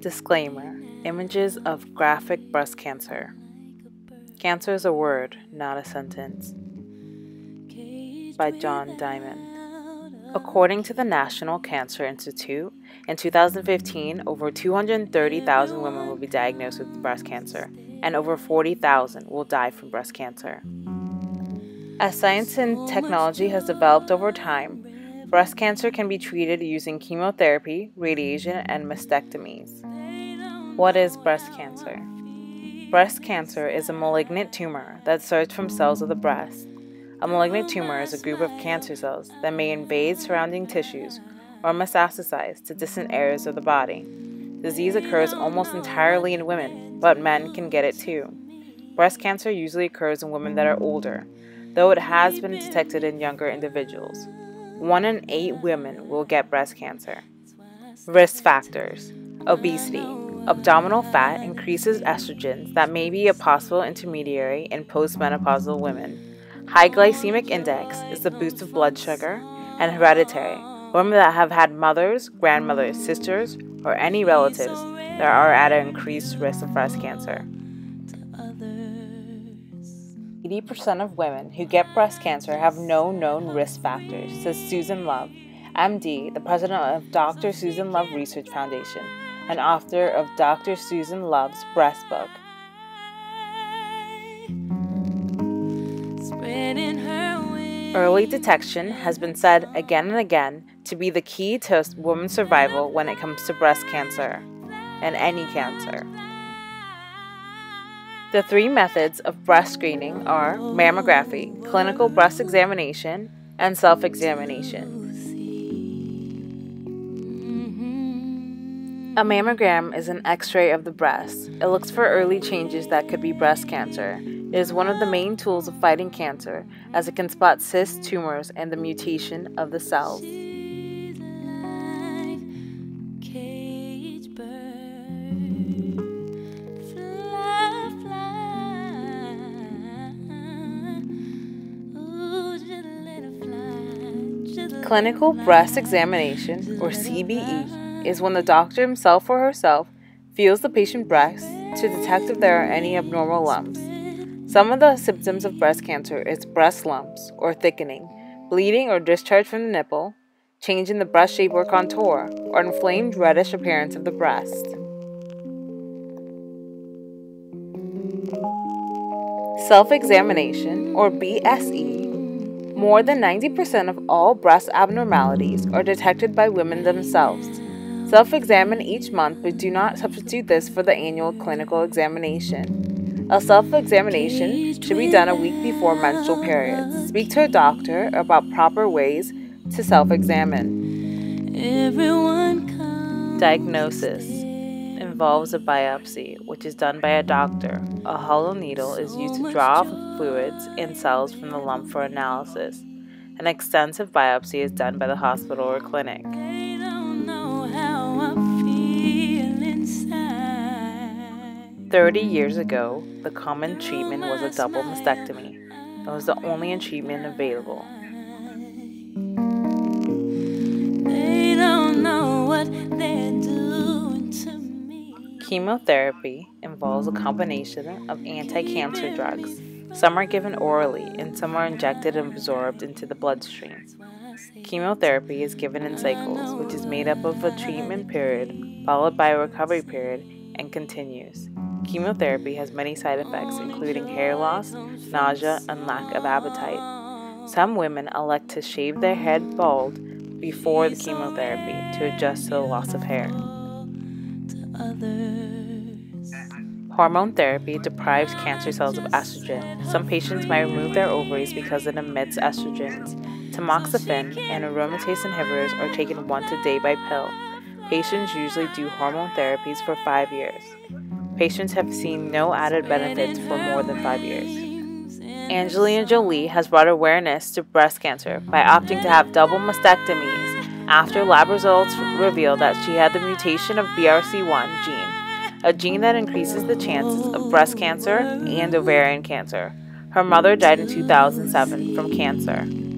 Disclaimer Images of graphic breast cancer. Cancer is a word, not a sentence. By John Diamond. According to the National Cancer Institute, in 2015, over 230,000 women will be diagnosed with breast cancer, and over 40,000 will die from breast cancer. As science and technology has developed over time, breast cancer can be treated using chemotherapy, radiation, and mastectomies. What is breast cancer? Breast cancer is a malignant tumor that starts from cells of the breast a malignant tumor is a group of cancer cells that may invade surrounding tissues or metastasize to distant areas of the body. Disease occurs almost entirely in women, but men can get it too. Breast cancer usually occurs in women that are older, though it has been detected in younger individuals. One in eight women will get breast cancer. Risk factors Obesity. Abdominal fat increases estrogens that may be a possible intermediary in postmenopausal women. High glycemic index is the boost of blood sugar, and hereditary. Women that have had mothers, grandmothers, sisters, or any relatives that are at an increased risk of breast cancer. 80% of women who get breast cancer have no known risk factors, says Susan Love, MD, the president of Dr. Susan Love Research Foundation, and author of Dr. Susan Love's Breast Book. Early detection has been said again and again to be the key to women's survival when it comes to breast cancer and any cancer. The three methods of breast screening are mammography, clinical breast examination, and self examination. A mammogram is an x ray of the breast. It looks for early changes that could be breast cancer. It is one of the main tools of fighting cancer, as it can spot cysts, tumors, and the mutation of the cells. Clinical breast examination, or CBE, is when the doctor himself or herself feels the patient breast to detect if there are any abnormal lumps. Some of the symptoms of breast cancer is breast lumps or thickening, bleeding or discharge from the nipple, change in the breast shape or contour, or inflamed reddish appearance of the breast. Self examination, or BSE, more than 90% of all breast abnormalities are detected by women themselves. Self examine each month, but do not substitute this for the annual clinical examination. A self examination should be done a week before menstrual periods. Speak to a doctor about proper ways to self examine. Diagnosis involves a biopsy, which is done by a doctor. A hollow needle is used to draw off fluids and cells from the lump for analysis. An extensive biopsy is done by the hospital or clinic. 30 years ago, the common treatment was a double mastectomy. It was the only treatment available. Chemotherapy involves a combination of anti cancer drugs. Some are given orally, and some are injected and absorbed into the bloodstream. Chemotherapy is given in cycles, which is made up of a treatment period followed by a recovery period and continues. Chemotherapy has many side effects, including hair loss, nausea, and lack of appetite. Some women elect to shave their head bald before the chemotherapy to adjust to the loss of hair. Hormone therapy deprives cancer cells of estrogen. Some patients might remove their ovaries because it emits estrogens. Tamoxifen and aromatase inhibitors are taken once a day by pill. Patients usually do hormone therapies for five years. Patients have seen no added benefits for more than five years. Angelina Jolie has brought awareness to breast cancer by opting to have double mastectomies after lab results revealed that she had the mutation of BRCA1 gene, a gene that increases the chances of breast cancer and ovarian cancer. Her mother died in 2007 from cancer.